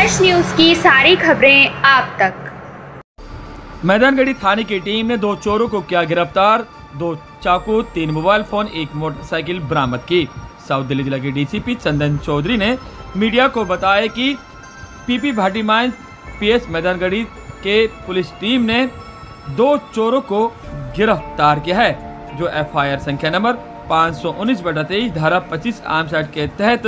हर्ष news की सारी खबरें आप तक। मैदानगढ़ी थाने की टीम ने दो चोरों को किया गिरफ़्तार। दो चाकू, तीन मोबाइल फ़ोन, एक मोटरसाइकिल बरामद की। साउथ दिल्ली जिला के डीसीपी चंदन चौधरी ने मीडिया को बताया कि PP Bhati mines, PS Maidangarhi के पुलिस टीम ने दो चोरों को गिरफ़्तार किया है, जो एफआईआर संख्या नंबर पाँच सौ उन्नीस धारा 25 आर्म्स एक्ट के तहत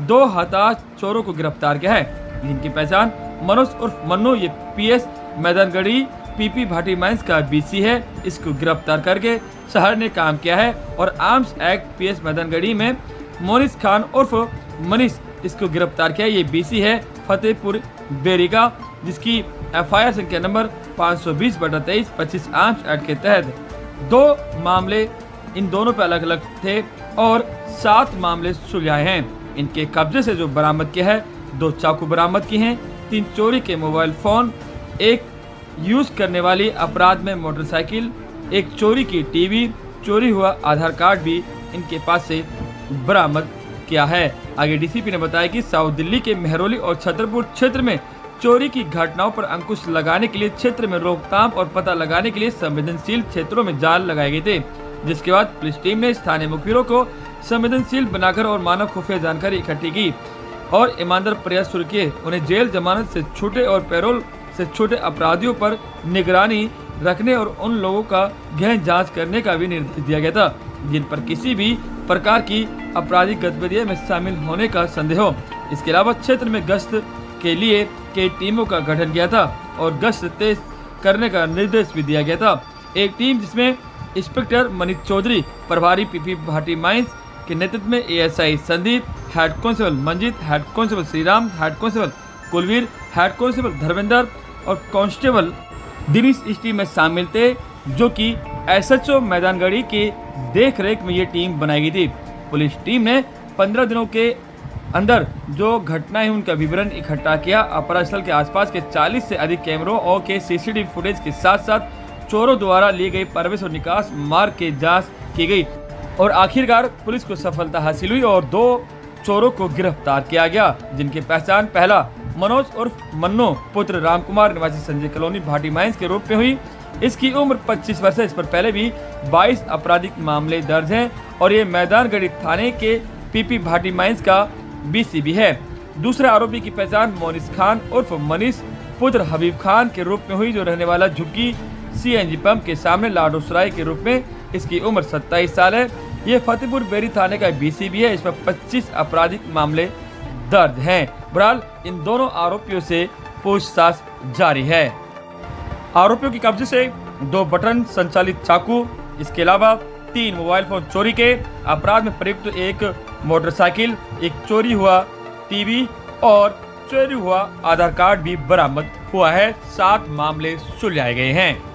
दो हताश चोरों को गिरफ़्तार किया है। जिनकी पहचान मनोज उर्फ़ मन्नू, ये PS Maidangarhi, PP Bhati mines का बीसी है। इसको गिरफ़्तार करके शहर ने काम किया है और arms act P PS Maidangarhi में मोनिस खान उर्फ़ मनीष इसको गिरफ़्तार किया। ये बीसी है फतेहपुर बेरी का, जिसकी एफआईआर संख्या नंबर 520 बटा तेईस पच्चीस आर्म्स एक्ट के तहत दो मामले इन दोनों पे अलग अलग थे और सात मामले सुलझाए हैं। इनके कब्जे से जो बरामद किया है, दो चाकू बरामद किए हैं, तीन चोरी के मोबाइल फ़ोन, एक यूज़ करने वाली अपराध में मोटरसाइकिल, एक चोरी की टीवी, चोरी हुआ आधार कार्ड भी इनके पास से बरामद किया है। आगे डीसीपी ने बताया कि साउथ दिल्ली के मेहरौली और छतरपुर क्षेत्र में चोरी की घटनाओं पर अंकुश लगाने के लिए क्षेत्र में रोकथाम और पता लगाने के लिए संवेदनशील क्षेत्रों में जाल लगाए गए थे, जिसके बाद पुलिस टीम ने स्थानीय मुखबिरों को संवेदनशील बनाकर और मानव खुफिया जानकारी इकट्ठी की और ईमानदार प्रयास शुरू किए। उन्हें जेल जमानत से छूटे और पैरोल से छोटे अपराधियों पर निगरानी रखने और उन लोगों का गहन जाँच करने का भी निर्देश दिया गया था, जिन पर किसी भी प्रकार की आपराधिक गतिविधियों में शामिल होने का संदेह हो। इसके अलावा क्षेत्र में गश्त के लिए कई टीमों का गठन किया था और गश्त तेज करने का निर्देश भी दिया गया था। एक टीम जिसमें इंस्पेक्टर मनीष चौधरी, प्रभारी पीपी भाटी माइंस के नेतृत्व में ASI Sandeep head constable Manjit head constable Shriram head constable Kulvir head constable Dharmendra और कांस्टेबल दिनेश इस टीम में शामिल थे, जो कि एसएचओ मैदानगढ़ी के देख रेख में ये टीम बनाई गई थी। पुलिस टीम ने पंद्रह दिनों के अंदर जो घटना है उनका विवरण इकट्ठा किया। अपराध स्थल के आसपास के 40 से अधिक कैमरों और के सीसीटीवी फुटेज के साथ साथ चोरों द्वारा लिए गए प्रवेश और निकास मार्ग की जाँच की गई। और आखिरकार पुलिस को सफलता हासिल हुई और दो चोरों को गिरफ़्तार किया गया, जिनकी पहचान पहला मनोज उर्फ़ मन्नो, पुत्र रामकुमार, निवासी संजय कॉलोनी, भाटी माइंस के रूप में हुई। इसकी उम्र 25 वर्ष है, इस पर पहले भी 22 आपराधिक मामले दर्ज हैं और ये मैदानगढ़ी थाने के पीपी भाटी माइंस का बीसीबी है। दूसरे आरोपी की पहचान मोनिस खान उर्फ़ मनीष, पुत्र हबीब खान के रूप में हुई, जो रहने वाला झुग्गी सीएनजी पंप के सामने लाडोसराय के रूप में इसकी उम्र 27 साल है। ये फतेहपुर बेरी थाने का बीसीबी है। इसमें 25 आपराधिक मामले दर्ज हैं। बहरहाल, इन दोनों आरोपियों से पूछताछ जारी है। आरोपियों के कब्जे से दो बटन संचालित चाकू, इसके अलावा तीन मोबाइल फ़ोन चोरी के अपराध में प्रयुक्त एक मोटरसाइकिल, एक चोरी हुआ टीवी और चोरी हुआ आधार कार्ड भी बरामद हुआ है। सात मामले सुलझाए गए हैं।